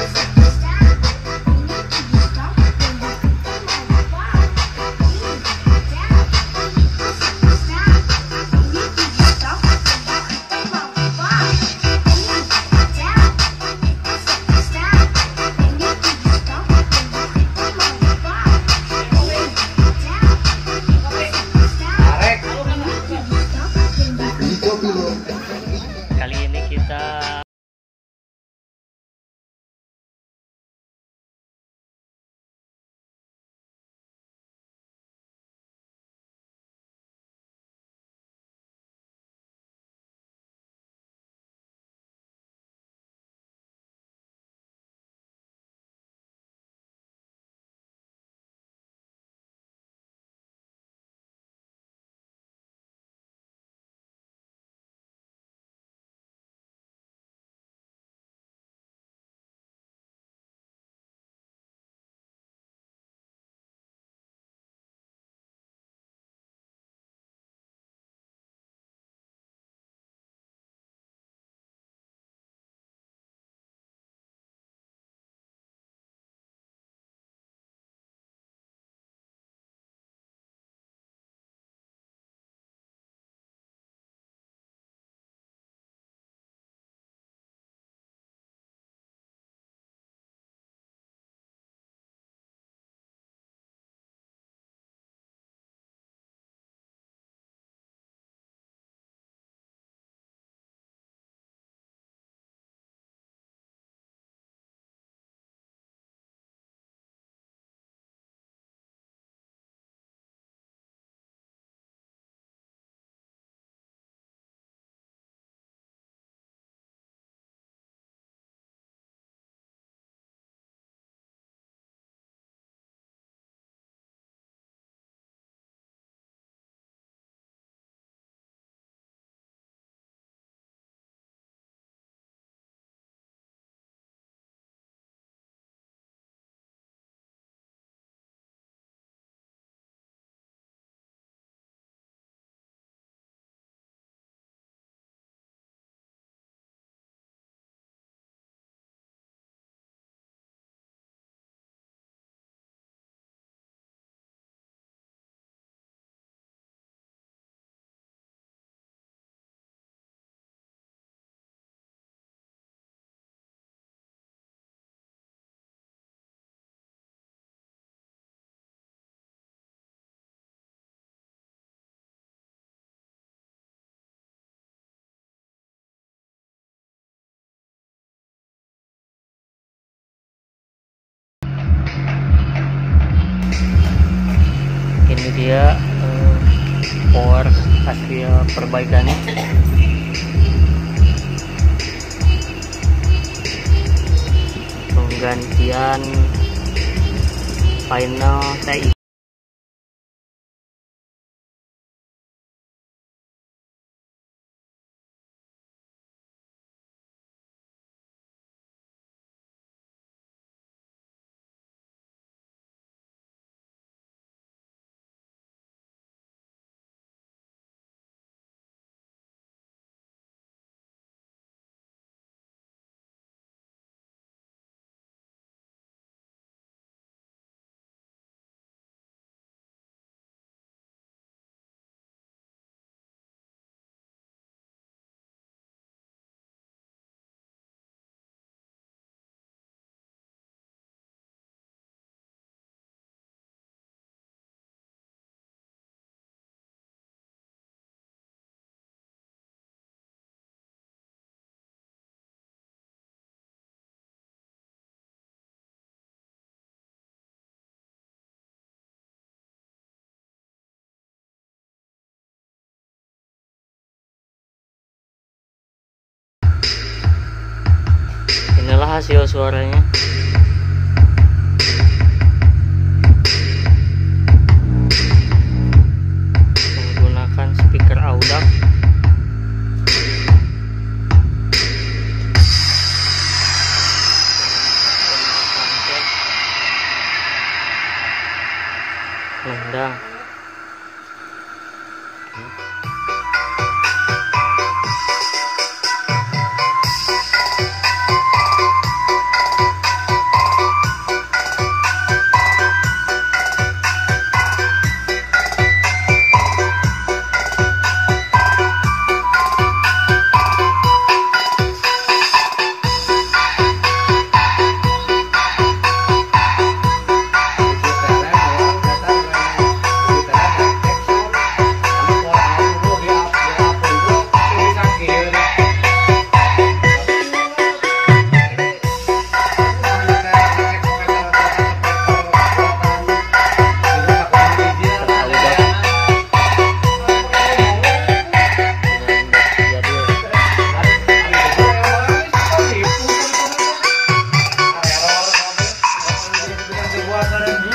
Let's go. Dia eh, power hasil perbaikannya penggantian final TI hasil suaranya. Menggunakan speaker audak. Nendang I'm gonna.